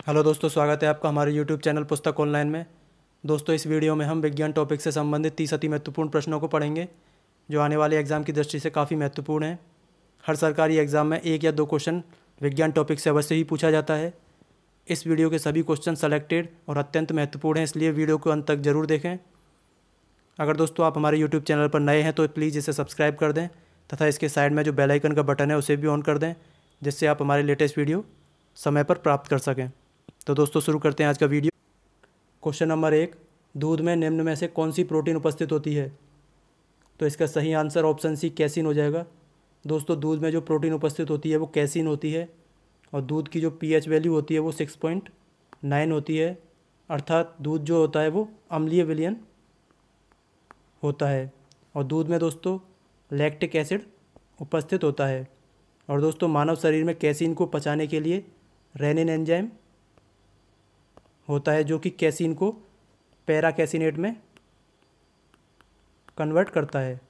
Hello दोस्तों, स्वागत है आपका हमारे यूट्यूब चैनल पुस्तक ऑनलाइन में। दोस्तों, इस वीडियो में हम विज्ञान टॉपिक से संबंधित तीस अति महत्वपूर्ण प्रश्नों को पढ़ेंगे, जो आने वाले एग्ज़ाम की दृष्टि से काफ़ी महत्वपूर्ण हैं। हर सरकारी एग्ज़ाम में एक या दो क्वेश्चन विज्ञान टॉपिक से अवश्य ही पूछा जाता है। इस वीडियो के सभी क्वेश्चन सेलेक्टेड और अत्यंत महत्वपूर्ण हैं, इसलिए वीडियो को अंत तक ज़रूर देखें। अगर दोस्तों, आप हमारे यूट्यूब चैनल पर नए हैं तो प्लीज़ इसे सब्सक्राइब कर दें तथा इसके साइड में जो बेल आइकन का बटन है, उसे भी ऑन कर दें, जिससे आप हमारे लेटेस्ट वीडियो समय पर प्राप्त कर सकें। तो दोस्तों, शुरू करते हैं आज का वीडियो। क्वेश्चन नंबर एक, दूध में निम्न में से कौन सी प्रोटीन उपस्थित होती है? तो इसका सही आंसर ऑप्शन सी, कैसिन हो जाएगा। दोस्तों, दूध में जो प्रोटीन उपस्थित होती है वो कैसिन होती है और दूध की जो पीएच वैल्यू होती है वो सिक्स पॉइंट नाइन होती है। अर्थात दूध जो होता है वो अम्लीय विलियन होता है। और दूध में दोस्तों लैक्टिक एसिड उपस्थित होता है। और दोस्तों, मानव शरीर में कैसिन को पचाने के लिए रेनिन एंजाइम होता है जो कि कैसिन को पैरा कैसिनेट में कन्वर्ट करता है।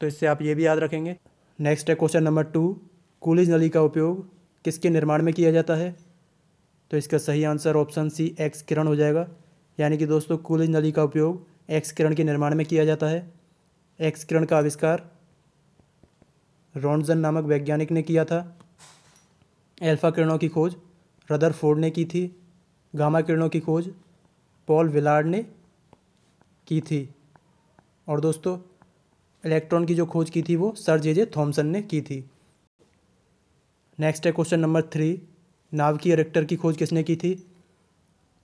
तो इससे आप ये भी याद रखेंगे। नेक्स्ट है क्वेश्चन नंबर टू, कूलिज नली का उपयोग किसके निर्माण में किया जाता है? तो इसका सही आंसर ऑप्शन सी, एक्स किरण हो जाएगा। यानी कि दोस्तों, कूलिज नली का उपयोग एक्स किरण के निर्माण में किया जाता है। एक्स किरण का आविष्कार रॉन्जन नामक वैज्ञानिक ने किया था। एल्फा किरणों की खोज रदरफोर्ड ने की थी, गामा किरणों की खोज, पॉल विलार्ड ने की थी। और दोस्तों, इलेक्ट्रॉन की जो खोज की थी वो सर जे जे थॉमसन ने की थी। नेक्स्ट है क्वेश्चन नंबर थ्री नाभिकीय रिक्टर की खोज किसने की थी?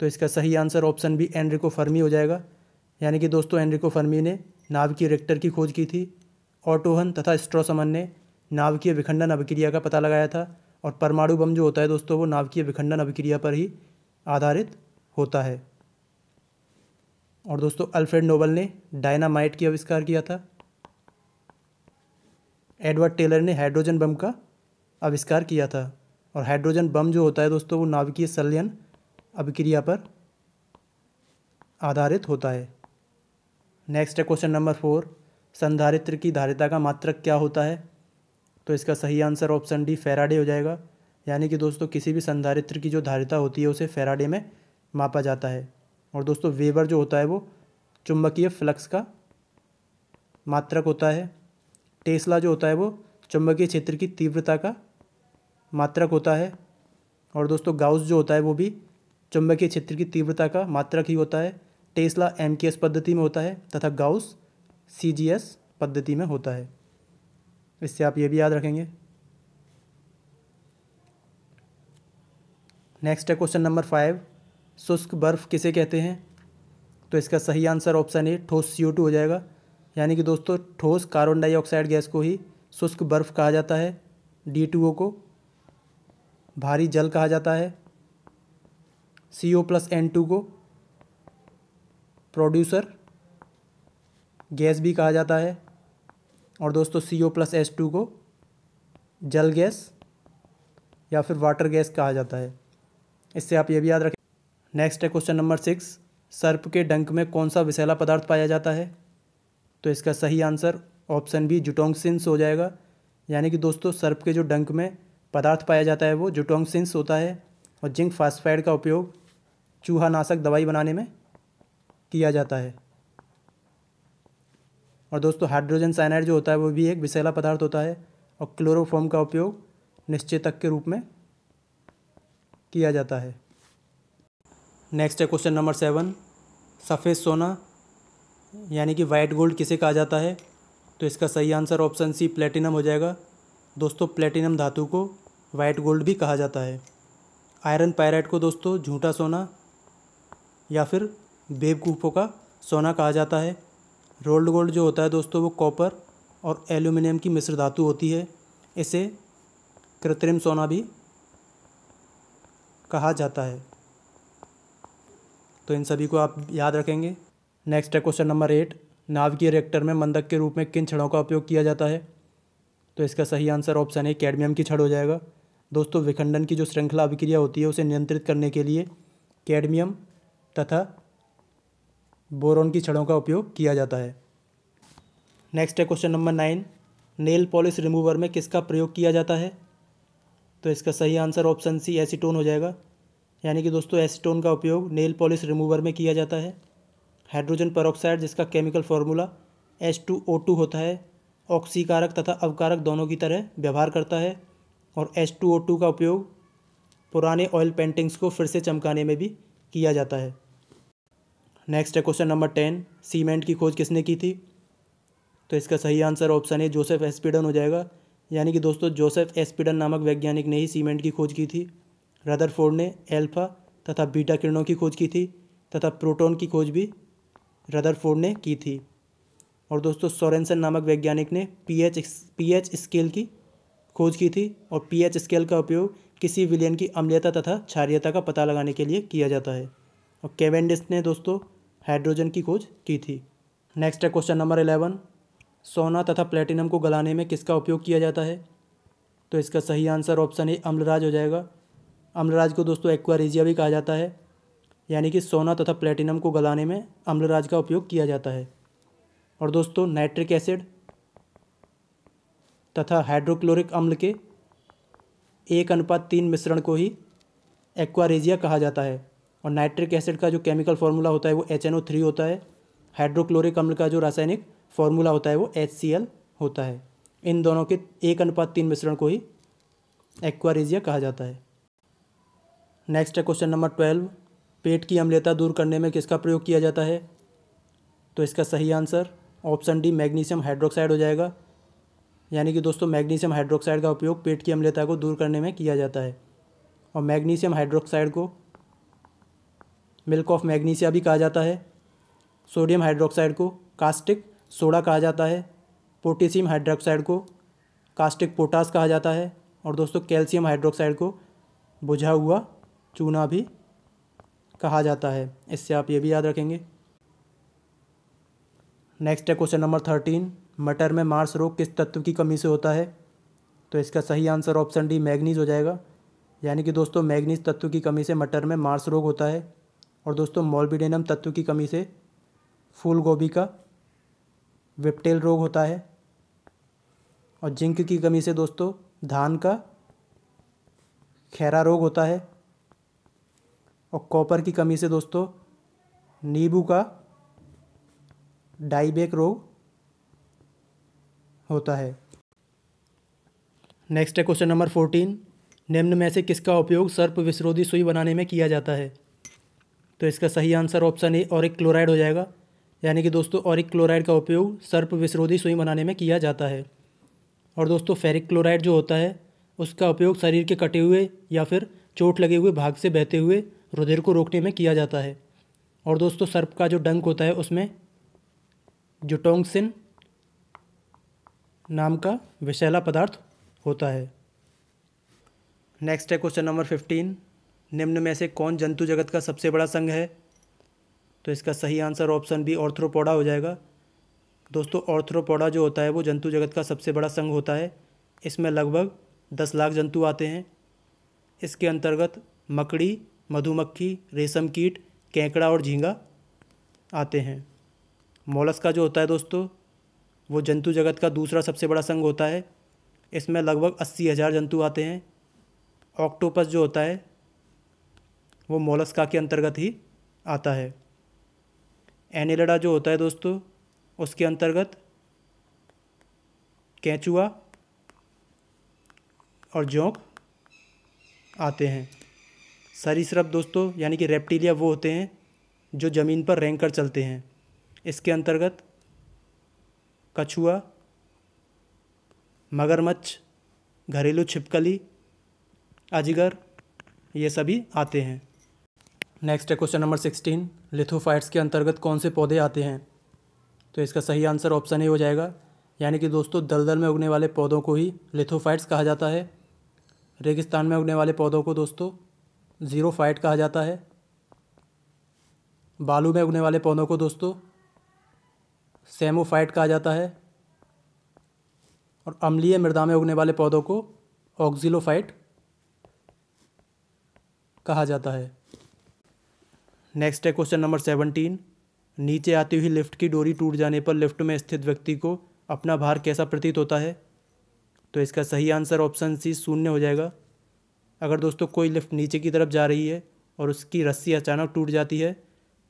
तो इसका सही answer option B Enrico Fermi हो जाएगा। यानी कि दोस्तों एनरिको फर्मी ने नाभिकीय रिक्टर की खोज की थी। ऑटोहन तथा स्ट्रोसमन ने नाभिकीय विखंडन अभिक्रिया का पता लगाया था। और परमाणु बम जो होता है दोस्तों, वो नाभिकीय विखंडन अभिक्रिया पर ही आधारित होता है। और दोस्तों, अल्फ्रेड नोबल ने डायनामाइट की आविष्कार किया था। एडवर्ड टेलर ने हाइड्रोजन बम का आविष्कार किया था। और हाइड्रोजन बम जो होता है दोस्तों, वो नाभिकीय संलयन अभिक्रिया पर आधारित होता है। नेक्स्ट है क्वेश्चन नंबर फोर, संधारित्र की धारिता का मात्रक क्या होता है? तो इसका सही आंसर ऑप्शन डी फेराडे हो जाएगा। यानी कि दोस्तों, किसी भी संधारित्र की जो धारिता होती है, उसे फेराडे में मापा जाता है। और दोस्तों, वेबर जो होता है, वो चुंबकीय फ्लक्स का मात्रक होता है। टेस्ला जो होता है, वो चुंबकीय क्षेत्र की तीव्रता का मात्रक होता है। और दोस्तों, गाउस जो होता है, वो भी चुंबकीय क्षेत्र की तीव्रता का मात्रक ही होता है। टेस्ला एम पद्धति में होता है, तथा गाउस सीजीएस पद्धति में होता है। इससे आप ये भी याद रखेंगे। नेक्स्ट है क्वेश्चन नंबर फाइव शुष्क बर्फ़ किसे कहते हैं? तो इसका सही आंसर ऑप्शन ए ठोस सी हो जाएगा। यानी कि दोस्तों, ठोस कार्बन डाइऑक्साइड गैस को ही शुष्क बर्फ़ कहा जाता है डी को। भारी जल कहा जाता है C O plus N two को। प्रोड्यूसर गैस भी कहा जाता है। और दोस्तों C O plus S two को जल गैस या फिर वाटर गैस कहा जाता है। इससे आप ये भी याद रखें। नेक्स्ट है क्वेश्चन नंबर सिक्स सर्प के डंक में कौन सा विषैला पदार्थ पाया जाता है? तो इसका सही आंसर ऑप्शन बी जुटोंगसिंस हो जाएगा। यानी कि दोस्तों, सर्प के जो डंक में पदार्थ पाया जाता है, वो जुटोंगसिंस होता है और जिंक फास्फाइड का उपयोग चूहा नाशक दवाई बनाने में किया जाता है। और दोस्तों हाइड्रोजन साइनाइड जो होता है, वो भी एक विषैला पदार्थ होता है और क्लोरोफॉर्म का उपयोग निश्चेतक के रूप में किया जाता है। नेक्स्ट है क्वेश्चन नंबर सेवन सफ़ेद सोना, यानी कि वाइट गोल्ड किसे कहा जाता है? तो इसका सही आंसर ऑप्शन सी प्लेटिनम हो जाएगा। दोस्तों प्लेटिनम धातु को वाइट गोल्ड भी कहा जाता है। आयरन पायराइट को दोस्तों, झूठा सोना या फिर बेवकूफ़ों का सोना कहा जाता है। रोल्ड गोल्ड जो होता है दोस्तों वो कॉपर और एल्यूमिनियम की मिश्र धातु होती है। इसे कृत्रिम सोना भी कहा जाता है। तो इन सभी को आप याद रखेंगे। नेक्स्ट है क्वेश्चन नंबर एट। नाभिकीय रिएक्टर में मंदक के रूप में किन छड़ों का उपयोग किया जाता है? तो इसका सही आंसर ऑप्शन है कैडमियम की छड़ हो जाएगा। दोस्तों, विखंडन की जो श्रृंखला अभिक्रिया होती है उसे नियंत्रित करने के लिए कैडमियम तथा बोरोन की छड़ों का उपयोग किया जाता है। नेक्स्ट है question number nine nail polish remover में किसका प्रयोग किया जाता है? तो इसका सही आंसर ऑप्शन सी एसीटोन हो जाएगा। यानी कि दोस्तों एसीटोन का उपयोग नेल पॉलिश रिमूवर में किया जाता है। हाइड्रोजन परऑक्साइड जिसका chemical formula H two O two होता है ऑक्सीकारक तथा अवकारक दोनों की तरह व्यवहार करता है। और एच टू ओ टू का उपयोग पुराने ऑयल पेंटिंग्स को फिर से चमकाने में भी किया जाता है। नेक्स्ट है क्वेश्चन नंबर टेन सीमेंट की खोज किसने की थी? तो इसका सही आंसर ऑप्शन है जोसेफ एस्पिडन हो जाएगा। यानी कि दोस्तों जोसेफ एस्पिडन नामक वैज्ञानिक ने ही सीमेंट की खोज की थी। रदरफोर्ड ने एल्फा तथा बीटा किरणों की खोज की थी तथा प्रोटॉन की खोज भी रदरफोर्ड ने की थी। और दोस्तों सोरेंसन नामक वैज्ञानिक ने पीएच पीएच स्केल की खोज की थी और पीएच स्केल का उपयोग किसी विलियन की अम्लीयता तथा क्षारियता का पता लगाने के लिए किया जाता है। और केवेंडिस ने दोस्तों हाइड्रोजन की खोज की थी। नेक्स्ट है क्वेश्चन नंबर इलेवन। सोना तथा प्लेटिनम को गलाने में किसका उपयोग किया जाता है? तो इसका सही आंसर ऑप्शन ए, अम्लराज हो जाएगा। अम्लराज को दोस्तों एक्वारेजिया भी कहा जाता है। यानी कि सोना तथा प्लेटिनम को गलाने में अम्लराज का उपयोग किया जाता है। और दोस्तों, नाइट्रिक एसिड तथा हाइड्रोक्लोरिक अम्ल के एक अनुपात तीन मिश्रण को ही एक्वारेजिया कहा जाता है। और नाइट्रिक एसिड का जो केमिकल फार्मूला होता है वो एच होता है। हाइड्रोक्लोरिक अम्ल का जो रासायनिक फार्मूला होता है वो एच होता है। इन दोनों के एक अनुपात तीन मिश्रण को ही एक्वारेजिया कहा जाता है। नेक्स्ट है क्वेश्चन नंबर ट्वेल्व पेट की अम्लता दूर करने में किसका प्रयोग किया जाता है? तो इसका सही answer option D magnesium hydroxide हो जाएगा। यानी कि दोस्तों मैग्नीशियम हाइड्रोक्साइड का उपयोग पेट की अम्लता को दूर करने में किया जाता है। और मैग्नीशियम हाइड्रोक्साइड को मिल्क ऑफ़ मैग्नीशिया भी कहा जाता है। सोडियम हाइड्रोक्साइड को कास्टिक सोडा कहा जाता है। पोटेशियम हाइड्रोक्साइड को कास्टिक पोटास कहा जाता है। और दोस्तों, कैल्शियम हाइड्रोक्साइड को बुझा हुआ चूना भी कहा जाता है। इससे आप ये भी याद रखेंगे। नेक्स्ट है क्वेश्चन नंबर थर्टीन। मटर में मार्स रोग किस तत्व की कमी से होता है? तो इसका सही आंसर ऑप्शन डी मैग्नीज हो जाएगा। यानी कि दोस्तों, मैग्नीज तत्व की कमी से मटर में मार्स रोग होता है। और दोस्तों मोलबिडेनम तत्व की कमी से फूल गोभी का विप्टेल रोग होता है और जिंक की कमी से दोस्तों, धान का खैरा रोग होता है और कॉपर की कमी से दोस्तों, नींबू का डाइबेक रोग होता है। नेक्स्ट है क्वेश्चन नंबर फोर्टीन निम्न में से किसका उपयोग सर्प विश्रोधी सुई बनाने में किया जाता है? तो इसका सही आंसर ऑप्शन ए और एक क्लोराइड हो जाएगा। यानी कि दोस्तों और एक क्लोराइड का उपयोग सर्प विश्रोधी सुई बनाने में किया जाता है। और दोस्तों, फेरिक क्लोराइड जो होता है, उसका उपयोग शरीर के कटे हुए या फिर चोट लगे हुए भाग से बहते हुए रुधिर को रोकने में किया जाता है। और दोस्तों, सर्प का जो डंक होता है, उसमें जुटोंगसिन नाम का विषैला पदार्थ होता है। नेक्स्ट है क्वेश्चन नंबर फिफ्टीन। निम्न में से कौन जंतु जगत का सबसे बड़ा संघ है? तो इसका सही आंसर ऑप्शन बी, ऑर्थ्रोपोडा हो जाएगा। दोस्तों, ऑर्थ्रोपोडा जो होता है, वो जंतु जगत का सबसे बड़ा संघ होता है। इसमें लगभग दस लाख जंतु आते हैं। इसके अंतर्गत मकड़ी, मधुमक्खी, रेशम कीट, केंकड़ा और झींगा आते हैं। मोलस्का जो होता है दोस्तों, वो जंतु जगत का दूसरा सबसे बड़ा संघ होता है। इसमें लगभग अस्सी हज़ार जंतु आते हैं। ऑक्टोपस जो होता है वो मोलस्का के अंतर्गत ही आता है। एनिलडा जो होता है दोस्तों, उसके अंतर्गत कैचुआ और जोंक आते हैं। सरीसृप दोस्तों, यानी कि रेप्टीलिया वो होते हैं जो ज़मीन पर रेंग कर चलते हैं। इसके अंतर्गत कछुआ, मगरमच्छ, घरेलू छिपकली, अजगर, ये सभी आते हैं। नेक्स्ट है क्वेश्चन नंबर सिक्सटीन लिथोफाइट्स के अंतर्गत कौन से पौधे आते हैं? तो इसका सही आंसर ऑप्शन ए हो जाएगा। यानी कि दोस्तों, दलदल में उगने वाले पौधों को ही लिथोफाइट्स कहा जाता है। रेगिस्तान में उगने वाले पौधों को दोस्तों ज़ीरो फाइट कहा जाता है। बालू में उगने वाले पौधों को दोस्तों सेमोफाइट कहा जाता है। और अम्लीय मृदा में उगने वाले पौधों को ऑक्जिलोफाइट कहा जाता है। नेक्स्ट है क्वेश्चन नंबर सेवनटीन नीचे आती हुई लिफ्ट की डोरी टूट जाने पर लिफ्ट में स्थित व्यक्ति को अपना भार कैसा प्रतीत होता है? तो इसका सही आंसर ऑप्शन सी शून्य हो जाएगा। अगर दोस्तों कोई लिफ्ट नीचे की तरफ़ जा रही है और उसकी रस्सी अचानक टूट जाती है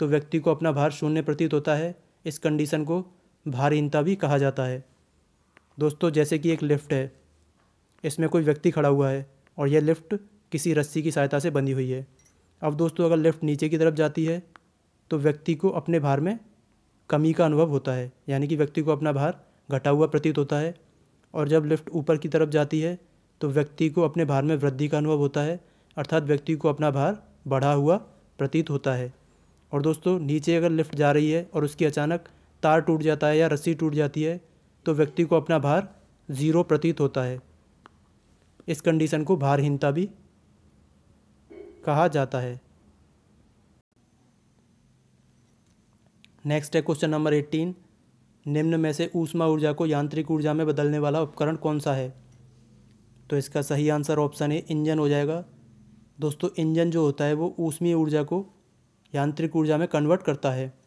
तो व्यक्ति को अपना भार शून्य प्रतीत होता है। इस कंडीशन को भारहीनता भी कहा जाता है। दोस्तों जैसे कि एक लिफ्ट है। इसमें कोई व्यक्ति खड़ा हुआ है और यह लिफ्ट किसी रस्सी की सहायता से बंधी हुई है। अब दोस्तों, अगर लिफ्ट नीचे की तरफ़ जाती है तो व्यक्ति को अपने भार में कमी का अनुभव होता है। यानी कि व्यक्ति को अपना भार घटा हुआ प्रतीत होता है और जब लिफ्ट ऊपर की तरफ़ जाती है तो व्यक्ति को अपने भार में वृद्धि का अनुभव होता है, अर्थात व्यक्ति को अपना भार बढ़ा हुआ प्रतीत होता है। और दोस्तों, नीचे अगर लिफ्ट जा रही है और उसकी अचानक तार टूट जाता है या रस्सी टूट जाती है तो व्यक्ति को अपना भार ज़ीरो प्रतीत होता है। इस कंडीशन को भारहीनता भी कहा जाता है। नेक्स्ट है क्वेश्चन नंबर एट्टीन निम्न में से ऊष्मा ऊर्जा को यांत्रिक ऊर्जा में बदलने वाला उपकरण कौन सा है? तो इसका सही आंसर ऑप्शन ए इंजन हो जाएगा। दोस्तों, इंजन जो होता है वो ऊष्मीय ऊर्जा को यांत्रिक ऊर्जा में कन्वर्ट करता है।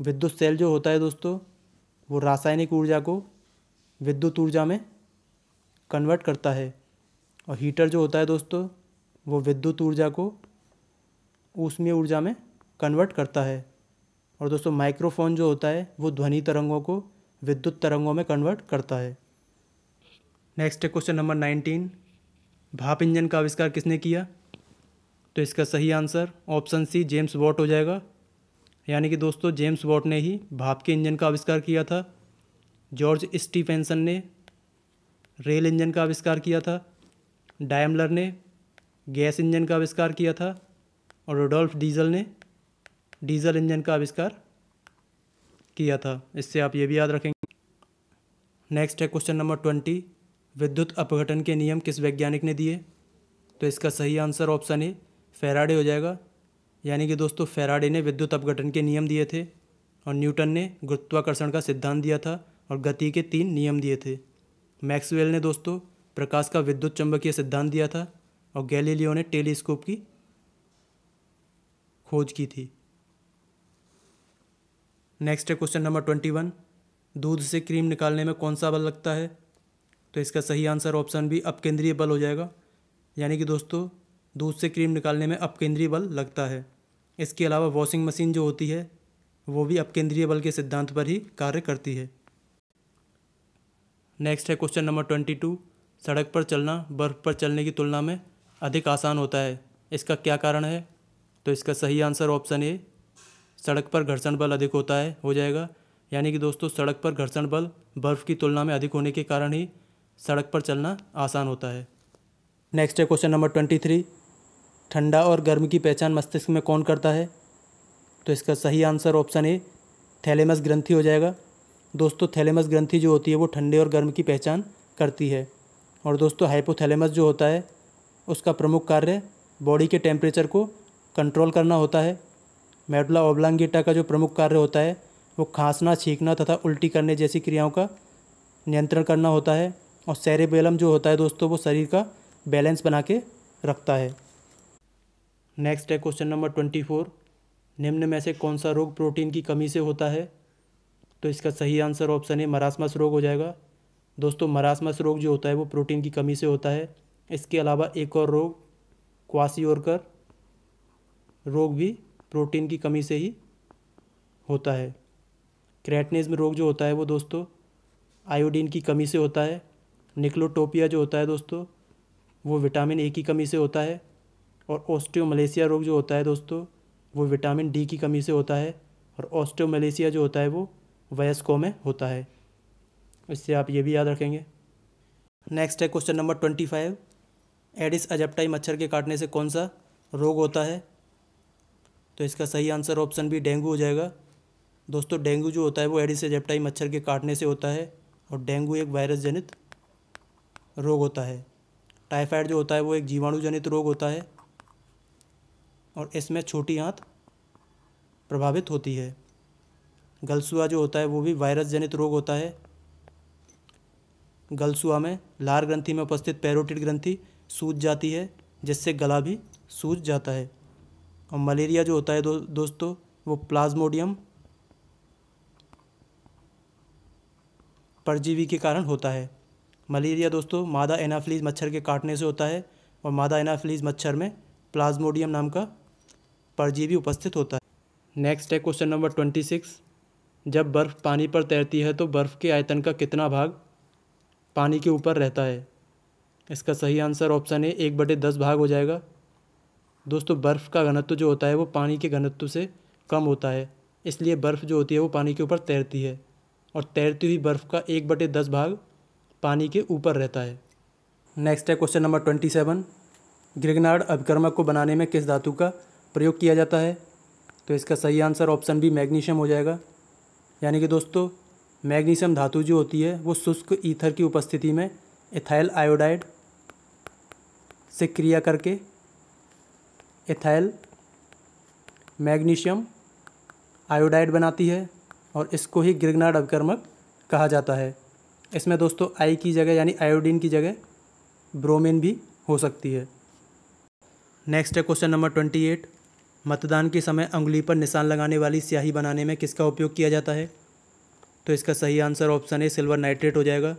विद्युत सेल जो होता है दोस्तों, वो रासायनिक ऊर्जा को विद्युत ऊर्जा में कन्वर्ट करता है। और हीटर जो होता है दोस्तों वो विद्युत ऊर्जा को ऊष्मीय ऊर्जा में कन्वर्ट करता है। और दोस्तों माइक्रोफोन जो होता है, वो ध्वनि तरंगों को विद्युत तरंगों में कन्वर्ट करता है। नेक्स्ट है क्वेश्चन नंबर नाइनटीन भाप इंजन का आविष्कार किसने किया? तो इसका सही answer option C James Watt हो जाएगा। यानी कि दोस्तों जेम्स वॉट ने ही भाप के इंजन का आविष्कार किया था। जॉर्ज स्टीफेंसन ने रेल इंजन का आविष्कार किया था। डायमलर ने गैस इंजन का आविष्कार किया था और रोडोल्फ डीजल ने डीजल इंजन का आविष्कार किया था। इससे आप ये भी याद रखेंगे। नेक्स्ट है क्वेश्चन नंबर ट्वेंटी। विद्युत अपघटन के नियम किस वैज्ञानिक ने दिए? तो इसका सही आंसर ऑप्शन ए, फेराडे हो जाएगा। यानी कि दोस्तों, फेराडे ने विद्युत अपघटन के नियम दिए थे और न्यूटन ने गुरुत्वाकर्षण का सिद्धांत दिया था और गति के तीन नियम दिए थे। मैक्सवेल ने दोस्तों, प्रकाश का विद्युत चंबकीय सिद्धांत दिया था। और गैलीलियो ने टेलीस्कोप की खोज की थी। नेक्स्ट है क्वेश्चन नंबर ट्वेंटी वन दूध से क्रीम निकालने में कौन सा बल लगता है? तो इसका सही आंसर ऑप्शन बी अपकेंद्रीय बल हो जाएगा। यानी कि दोस्तों, दूध से क्रीम निकालने में अपकेंद्रीय बल लगता है। इसके अलावा वॉशिंग मशीन जो होती है, वो भी अपकेंद्रीय बल के सिद्धांत पर ही कार्य करती है। नेक्स्ट है क्वेश्चन नंबर ट्वेंटी टू सड़क पर चलना, बर्फ़ पर चलने की तुलना में अधिक आसान होता है। इसका क्या कारण है? तो इसका सही आंसर ऑप्शन ए, सड़क पर घर्षण बल अधिक होता है, हो जाएगा। यानी कि दोस्तों, सड़क पर घर्षण बल बर्फ़ की तुलना में अधिक होने के कारण ही सड़क पर चलना आसान होता है। नेक्स्ट है क्वेश्चन नंबर ट्वेंटी थ्री, ठंडा और गर्म की पहचान मस्तिष्क में कौन करता है? तो इसका सही आंसर ऑप्शन ए, थैलेमस ग्रंथि हो जाएगा। दोस्तों, थैलेमस ग्रंथि जो होती है, वो ठंडे और गर्म की पहचान करती है। और दोस्तों, हाइपोथैलेमस जो होता है उसका प्रमुख कार्य बॉडी के टेम्परेचर को कंट्रोल करना होता है। मेडुला ओब्लांगेटा का जो प्रमुख कार्य होता है, वो खांसना, छींकना तथा उल्टी करने जैसी क्रियाओं का नियंत्रण करना होता है और सेरेबेलम जो होता है दोस्तों, वो शरीर का बैलेंस बना के रखता है। नेक्स्ट है क्वेश्चन नंबर ट्वेंटी फोर निम्न में से कौन सा रोग प्रोटीन की कमी से होता है? तो इसका सही आंसर ऑप्शन है मरासमस रोग हो जाएगा। दोस्तों मरासमस रोग जो होता है, वो प्रोटीन की कमी से होता है। इसके अलावा एक और रोग, क्वासीओरकर, रोग भी प्रोटीन की कमी से ही होता है। क्रेटनिज्म रोग जो होता है वो दोस्तों, आयोडीन की कमी से होता है। निक्लोटोपिया जो होता है दोस्तों, वो विटामिन ए की कमी से होता है। और ऑस्टियोमलेशिया रोग जो होता है दोस्तों, वो विटामिन डी की कमी से होता है। और ऑस्टियोमलेशिया जो होता है वो वयस्कों में होता है। इससे आप ये भी याद रखेंगे। नेक्स्ट है question number twenty five. Aedes aegypti मच्छर के काटने से कौन सा रोग होता है? तो इसका सही आंसर ऑप्शन भी डेंगू हो जाएगा। दोस्तों, डेंगू जो होता है वो एडिस अजप्टाई मच्छर के काटने से होता है और डेंगू एक वायरस जनित रोग होता है। टाइफाइड जो होता है वो एक जीवाणु जनित रोग होता है और इसमें छोटी आंत प्रभावित होती है। गलसुआ जो होता है वो भी वायरस जनित रोग होता है। गलसुआ में लार ग्रंथि में उपस्थित पैरोटिड ग्रंथि सूज जाती है जिससे गला भी सूज जाता है। और मलेरिया जो होता है दो, दोस्तों वो प्लाज्मोडियम परजीवी के कारण होता है। मलेरिया दोस्तों मादा एनाफ्लीज मच्छर के काटने से होता है और मादा एनाफिलीज मच्छर में प्लाज्मोडियम नाम का परजीवी उपस्थित होता है। नेक्स्ट है क्वेश्चन नंबर ट्वेंटी सिक्स। जब बर्फ़ पानी पर तैरती है तो बर्फ़ के आयतन का कितना भाग पानी के ऊपर रहता है? इसका सही आंसर ऑप्शन ए, एक बटे दस भाग हो जाएगा। दोस्तों, बर्फ़ का घनत्व जो होता है, वो पानी के घनत्व से कम होता है। इसलिए बर्फ़ जो होती है, वो पानी के ऊपर तैरती है और तैरती हुई बर्फ़ का एक बटे दस भाग पानी के ऊपर रहता है। नेक्स्ट है question number twenty seven. Grignard अभिकर्मक को बनाने में किस धातु का प्रयोग किया जाता है? तो इसका सही आंसर ऑप्शन बी, मैग्नीशियम हो जाएगा। यानी कि दोस्तों, मैग्नीशियम धातु जो होती है, वो शुष्क ईथर की उपस्थिति में इथाइल आयोडाइड से क्रिया करके इथाइल मैग्नीशियम, आयोडाइड बनाती है और इसको ही ग्रिगनार्ड अभिकर्मक कहा जाता है। इसमें दोस्तों आई की जगह यानी आयोडीन की जगह ब्रोमीन भी हो सकती है। नेक्स्ट है क्वेश्चन नंबर ट्वेंटी एट मतदान के समय उंगली पर निशान लगाने वाली स्याही बनाने में किसका उपयोग किया जाता है? तो इसका सही आंसर ऑप्शन है सिल्वर नाइट्रेट हो जाएगा।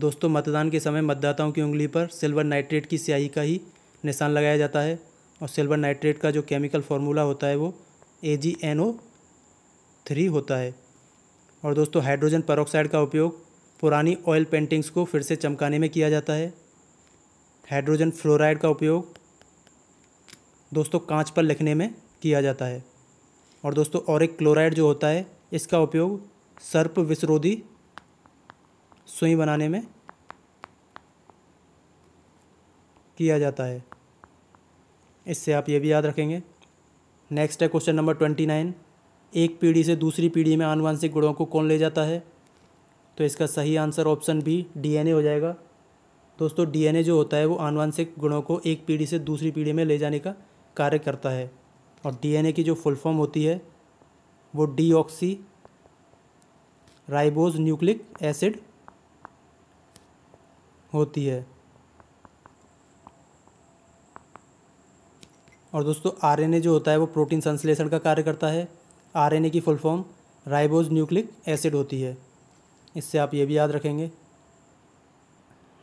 दोस्तों, मतदान के समय मतदाताओं की उंगली पर सिल्वर नाइट्रेट की स्याही का ही निशान लगाया जाता है और सिल्वर नाइट्रेट का जो केमिकल फार्मूला होता है वो ए जी एन ओ थ्री होता है। और दोस्तों, हाइड्रोजन परऑक्साइड का उपयोग पुरानी ऑयल पेंटिंग्स को फिर से चमकाने में किया जाता है। हाइड्रोजन फ्लोराइड का उपयोग दोस्तों, कांच पर लिखने में किया जाता है। और दोस्तों और एक क्लोराइड जो होता है, इसका उपयोग सर्प विषरोधी सुई बनाने में किया जाता है। इससे आप ये भी याद रखेंगे। नेक्स्ट है क्वेश्चन नंबर ट्वेंटी नाइन एक पीढ़ी से दूसरी पीढ़ी में आनुवंशिक गुणों को कौन ले जाता है? तो इसका सही आंसर ऑप्शन बी डीएनए हो जाएगा। दोस्तों डीएनए जो होता है, वो आनुवंशिक गुणों को एक पीढ़ी से दूसरी पीढ़ी में ले जाने का कार्य करता है। और डीएनए की जो फुल फॉर्म होती है, वो डीऑक्सी राइबोज न्यूक्लिक एसिड होती है। और दोस्तों, आरएनए जो होता है, वो प्रोटीन संश्लेषण का कार्य करता है। आरएनए की full form ribose nucleic acid होती है। इससे आप ये भी याद रखेंगे।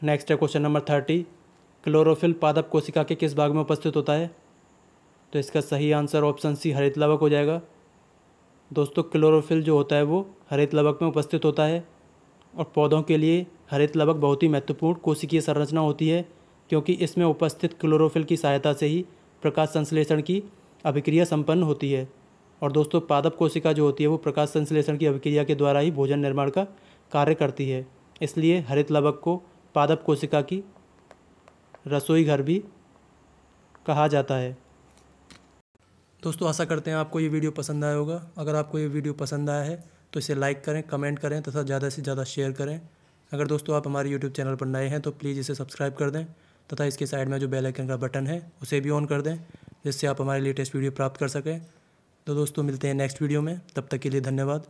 नेक्स्ट है क्वेश्चन नंबर थर्टी। क्लोरोफिल पादप कोशिका के किस भाग में उपस्थित होता है? तो इसका सही आंसर ऑप्शन सी, हरित लवक हो जाएगा। दोस्तों, क्लोरोफिल जो होता है, वो हरित लवक में उपस्थित होता है। और पौधों के लिए हरित लवक बहुत ही महत्वपूर्ण कोशिकीय संरचना होती है, क्योंकि इसमें उपस्थित क्लोरोफिल की सहायता से ही प्रकाश संश्लेषण की अभिक्रिया संपन्न होती है। और दोस्तों, पादप कोशिका जो होती है, वो प्रकाश संश्लेषण की अभिक्रिया के द्वारा ही भोजन निर्माण का कार्य करती है। इसलिए हरित लवक को पादप कोशिका की रसोई घर भी कहा जाता है। दोस्तों, आशा करते हैं आपको ये वीडियो पसंद आया होगा। अगर आपको ये वीडियो पसंद आया है तो इसे लाइक करें, कमेंट करें तथा ज़्यादा से ज़्यादा शेयर करें। अगर दोस्तों आप हमारे यूट्यूब चैनल पर नए हैं तो प्लीज़ इसे सब्सक्राइब कर दें तथा इसके साइड में जो बेल आइकन का बटन है, उसे भी ऑन कर दें, जिससे आप हमारे लेटेस्ट वीडियो प्राप्त कर सकें। तो दोस्तों मिलते हैं नेक्स्ट वीडियो में, तब तक के लिए धन्यवाद।